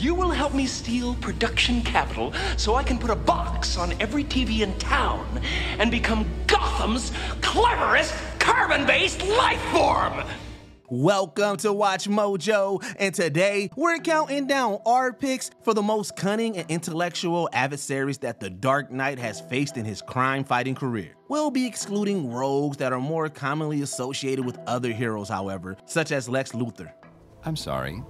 You will help me steal production capital so I can put a box on every TV in town and become Gotham's cleverest carbon based life form! Welcome to Watch Mojo, and today we're counting down our picks for the most cunning and intellectual adversaries that the Dark Knight has faced in his crime fighting career. We'll be excluding rogues that are more commonly associated with other heroes, however, such as Lex Luthor. I'm sorry.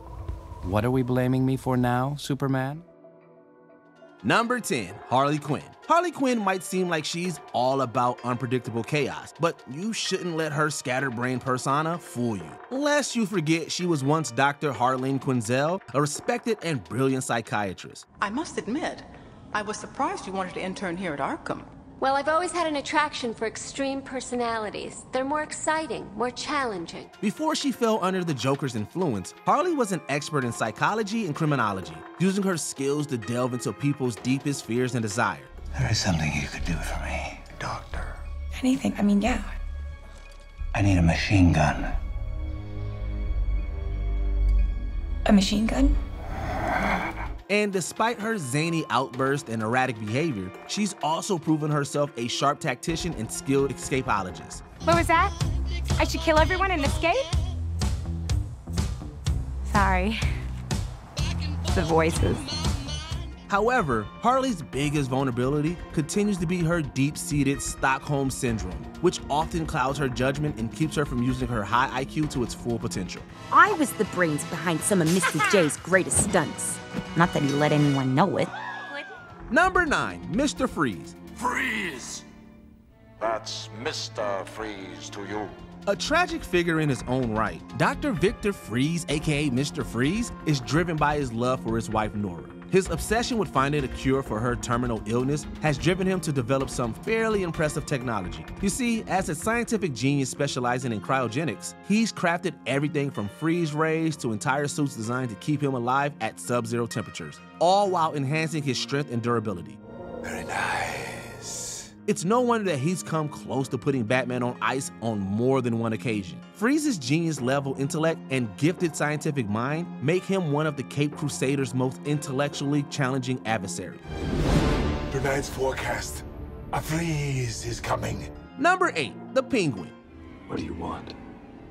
What are we blaming me for now, Superman? Number 10, Harley Quinn. Harley Quinn might seem like she's all about unpredictable chaos, but you shouldn't let her scatterbrain persona fool you. Lest you forget she was once Dr. Harleen Quinzel, a respected and brilliant psychiatrist. I must admit, I was surprised you wanted to intern here at Arkham. Well, I've always had an attraction for extreme personalities. They're more exciting, more challenging. Before she fell under the Joker's influence, Harley was an expert in psychology and criminology, using her skills to delve into people's deepest fears and desires. There is something you could do for me, Doctor. Anything. I mean, yeah. I need a machine gun. A machine gun? And despite her zany outburst and erratic behavior, she's also proven herself a sharp tactician and skilled escapologist. What was that? I should kill everyone and escape? Sorry. The voices. However, Harley's biggest vulnerability continues to be her deep seated Stockholm Syndrome, which often clouds her judgment and keeps her from using her high IQ to its full potential. I was the brains behind some of Mr. J's greatest stunts. Not that he let anyone know it. Number 9, Mr. Freeze. Freeze! That's Mr. Freeze to you. A tragic figure in his own right, Dr. Victor Fries, aka Mr. Freeze, is driven by his love for his wife Nora. His obsession with finding a cure for her terminal illness has driven him to develop some fairly impressive technology. You see, as a scientific genius specializing in cryogenics, he's crafted everything from freeze rays to entire suits designed to keep him alive at sub zero temperatures, all while enhancing his strength and durability. Very nice. It's no wonder that he's come close to putting Batman on ice on more than one occasion. Freeze's genius level intellect and gifted scientific mind make him one of the Cape Crusaders' most intellectually challenging adversaries. Tonight's forecast a freeze is coming. Number 8, the Penguin. What do you want?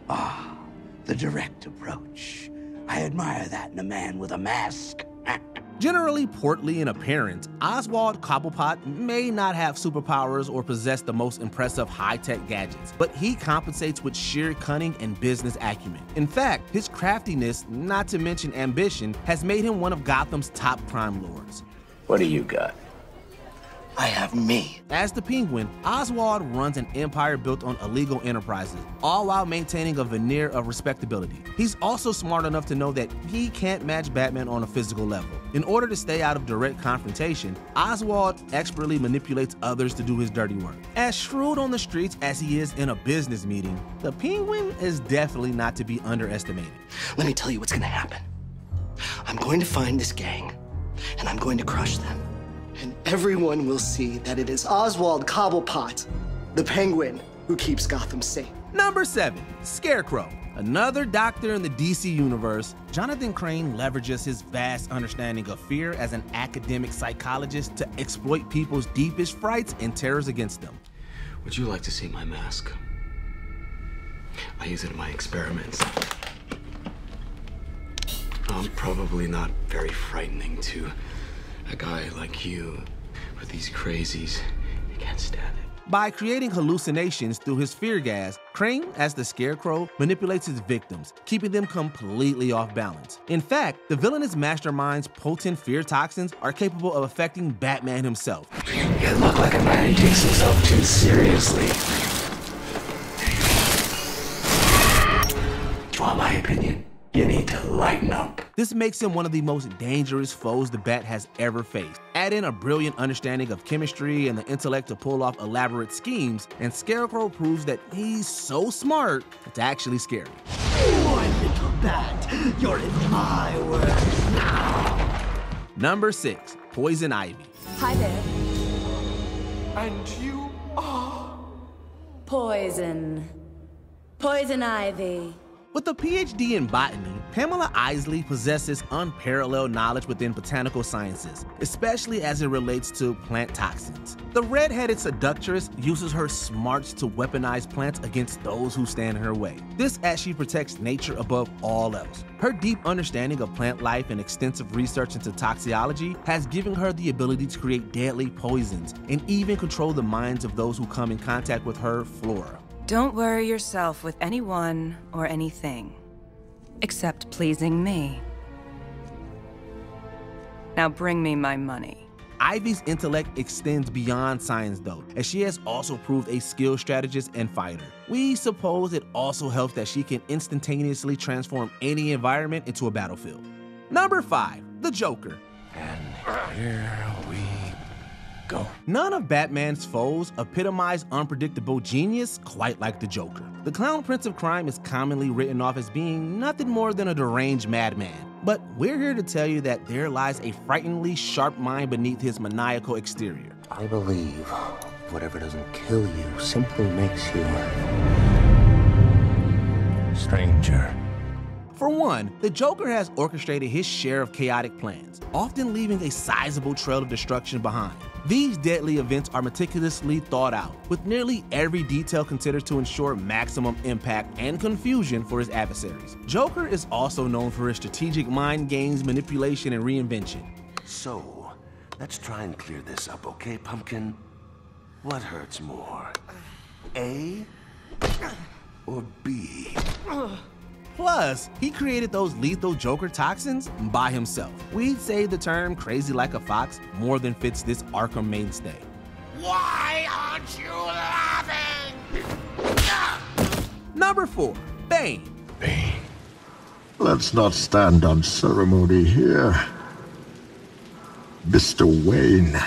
Ah, the direct approach. I admire that in a man with a mask. Generally portly in appearance, Oswald Cobblepot may not have superpowers or possess the most impressive high-tech gadgets, but he compensates with sheer cunning and business acumen. In fact, his craftiness, not to mention ambition, has made him one of Gotham's top crime lords. What do you got? I have me. As the Penguin, Oswald runs an empire built on illegal enterprises, all while maintaining a veneer of respectability. He's also smart enough to know that he can't match Batman on a physical level. In order to stay out of direct confrontation, Oswald expertly manipulates others to do his dirty work. As shrewd on the streets as he is in a business meeting, the Penguin is definitely not to be underestimated. Let me tell you what's gonna happen. I'm going to find this gang, and I'm going to crush them and everyone will see that it is Oswald Cobblepot, the penguin, who keeps Gotham safe. Number 7, Scarecrow. Another doctor in the DC universe, Jonathan Crane leverages his vast understanding of fear as an academic psychologist to exploit people's deepest frights and terrors against them. Would you like to see my mask? I use it in my experiments. I'm probably not very frightening to a guy like you, but these crazies, you can't stand it. By creating hallucinations through his fear gas, Crane, as the Scarecrow, manipulates his victims, keeping them completely off balance. In fact, the villainous mastermind's potent fear toxins are capable of affecting Batman himself. You look like a man who takes himself too seriously. This makes him one of the most dangerous foes the Bat has ever faced. Add in a brilliant understanding of chemistry and the intellect to pull off elaborate schemes, and Scarecrow proves that he's so smart, it's actually scary. Poor little Bat, you're in my world now. Number 6, Poison Ivy. Hi there. And you are? Poison. Poison Ivy. With a PhD in botany, Pamela Isley possesses unparalleled knowledge within botanical sciences, especially as it relates to plant toxins. The red-headed seductress uses her smarts to weaponize plants against those who stand in her way. This as she protects nature above all else. Her deep understanding of plant life and extensive research into toxicology has given her the ability to create deadly poisons and even control the minds of those who come in contact with her flora. Don't worry yourself with anyone or anything, except pleasing me. Now bring me my money. Ivy's intellect extends beyond science though, as she has also proved a skilled strategist and fighter. We suppose it also helps that she can instantaneously transform any environment into a battlefield. Number 5. The Joker. And here we go. None of Batman's foes epitomize unpredictable genius quite like the Joker. The Clown Prince of Crime is commonly written off as being nothing more than a deranged madman. But we're here to tell you that there lies a frighteningly sharp mind beneath his maniacal exterior. I believe whatever doesn't kill you simply makes you. stranger. For one, the Joker has orchestrated his share of chaotic plans, often leaving a sizable trail of destruction behind. These deadly events are meticulously thought out, with nearly every detail considered to ensure maximum impact and confusion for his adversaries. Joker is also known for his strategic mind games, manipulation, and reinvention. So, let's try and clear this up, okay, Pumpkin? What hurts more? A or B? Plus, he created those lethal Joker toxins by himself. We'd say the term crazy like a fox more than fits this Arkham mainstay. Why aren't you laughing? Number 4. Bane. Bane. Let's not stand on ceremony here. Mr. Wayne.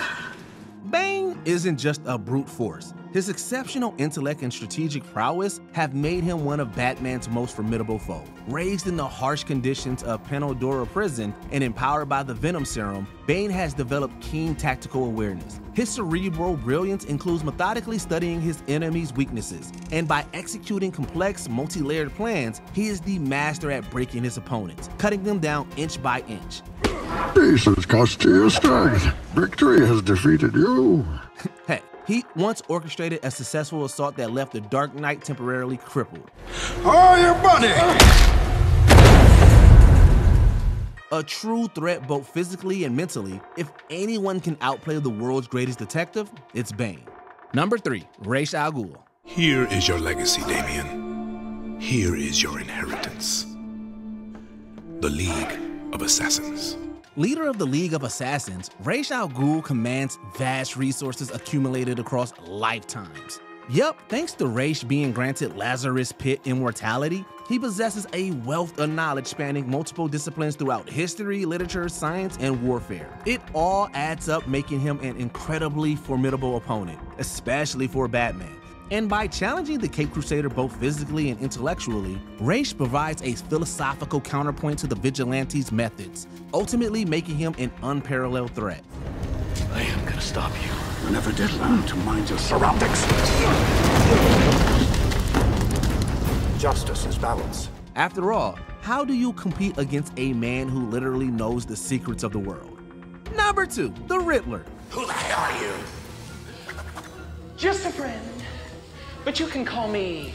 Bane isn't just a brute force. His exceptional intellect and strategic prowess have made him one of Batman's most formidable foes. Raised in the harsh conditions of Peña Duro prison and empowered by the Venom Serum, Bane has developed keen tactical awareness. His cerebral brilliance includes methodically studying his enemy's weaknesses, and by executing complex, multi-layered plans, he is the master at breaking his opponents, cutting them down inch by inch. This has cost you your strength. Victory has defeated you. He once orchestrated a successful assault that left the Dark Knight temporarily crippled. Oh, your money! A true threat both physically and mentally, if anyone can outplay the world's greatest detective, it's Bane. Number 3. Ra's al Ghul. Here is your legacy, Damian. Here is your inheritance. The League of Assassins. Leader of the League of Assassins, Ra's al Ghul commands vast resources accumulated across lifetimes. Yup, thanks to Ra's being granted Lazarus Pit immortality, he possesses a wealth of knowledge spanning multiple disciplines throughout history, literature, science, and warfare. It all adds up, making him an incredibly formidable opponent, especially for Batman. And by challenging the Cape Crusader both physically and intellectually, Ra's provides a philosophical counterpoint to the Vigilante's methods, ultimately making him an unparalleled threat. I am gonna stop you. You never did learn to mind your surroundings. Justice is balance. After all, how do you compete against a man who literally knows the secrets of the world? Number 2, the Riddler. Who the hell are you? Just a friend. But you can call me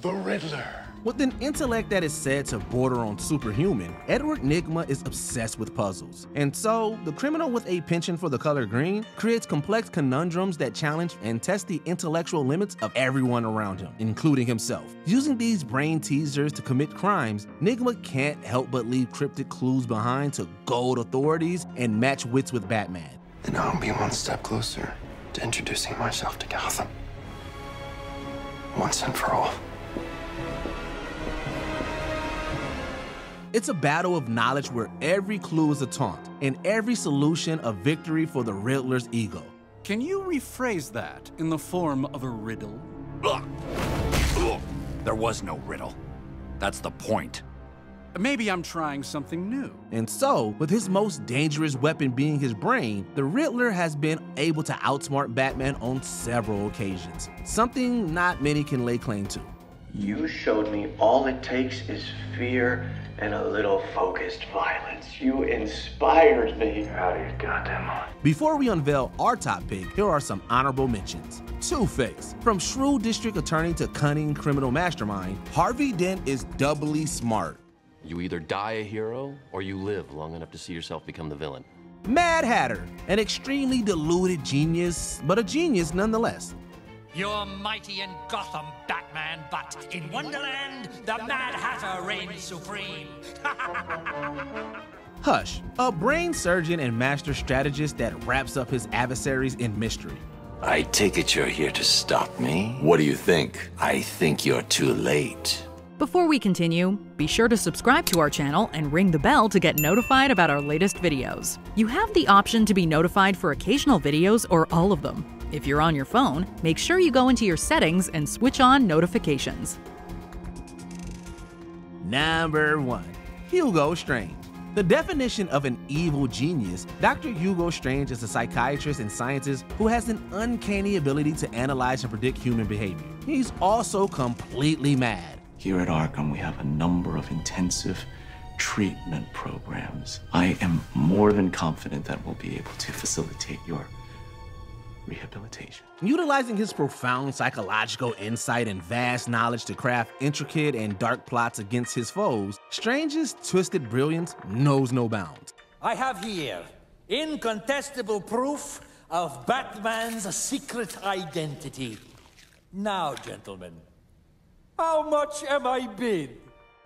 the Riddler. With an intellect that is said to border on superhuman, Edward Nygma is obsessed with puzzles. And so, the criminal with a penchant for the color green creates complex conundrums that challenge and test the intellectual limits of everyone around him, including himself. Using these brain teasers to commit crimes, Nygma can't help but leave cryptic clues behind to gold authorities and match wits with Batman. And I'll be one step closer to introducing myself to Gotham. Once and for all. It's a battle of knowledge where every clue is a taunt and every solution a victory for the Riddler's ego. Can you rephrase that in the form of a riddle? There was no riddle. That's the point. Maybe I'm trying something new. And so, with his most dangerous weapon being his brain, the Riddler has been able to outsmart Batman on several occasions, something not many can lay claim to. You showed me all it takes is fear and a little focused violence. You inspired me. Out of your goddamn mind. Before we unveil our top pick, here are some honorable mentions. Two-Face. From shrewd district attorney to cunning criminal mastermind, Harvey Dent is doubly smart. You either die a hero or you live long enough to see yourself become the villain. Mad Hatter, an extremely deluded genius, but a genius nonetheless. You're mighty in Gotham, Batman, but in Wonderland, the Mad Hatter reigns supreme. Hush, a brain surgeon and master strategist that wraps up his adversaries in mystery. I take it you're here to stop me? What do you think? I think you're too late. Before we continue, be sure to subscribe to our channel and ring the bell to get notified about our latest videos. You have the option to be notified for occasional videos or all of them. If you're on your phone, make sure you go into your settings and switch on notifications. Number 1. Hugo Strange. The definition of an evil genius, Dr. Hugo Strange is a psychiatrist and scientist who has an uncanny ability to analyze and predict human behavior. He's also completely mad. Here at Arkham, we have a number of intensive treatment programs. I am more than confident that we'll be able to facilitate your rehabilitation. Utilizing his profound psychological insight and vast knowledge to craft intricate and dark plots against his foes, Strange's twisted brilliance knows no bounds. I have here incontestable proof of Batman's secret identity. Now, gentlemen, how much am I bid?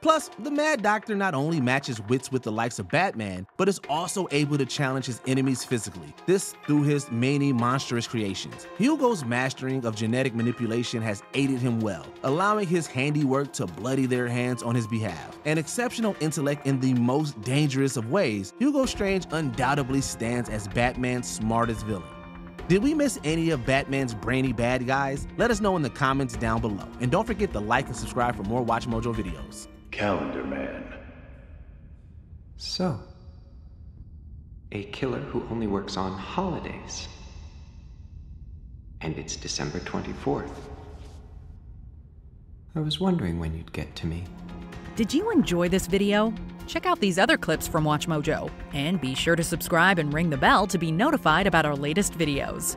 Plus, the Mad Doctor not only matches wits with the likes of Batman, but is also able to challenge his enemies physically. This through his many monstrous creations. Hugo's mastering of genetic manipulation has aided him well, allowing his handiwork to bloody their hands on his behalf. An exceptional intellect in the most dangerous of ways, Hugo Strange undoubtedly stands as Batman's smartest villain. Did we miss any of Batman's brainy bad guys? Let us know in the comments down below. And don't forget to like and subscribe for more Watch Mojo videos. Calendar Man. So, a killer who only works on holidays. And it's December 24th. I was wondering when you'd get to me. Did you enjoy this video? Check out these other clips from WatchMojo, and be sure to subscribe and ring the bell to be notified about our latest videos.